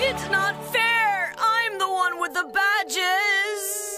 It's not fair! I'm the one with the badges!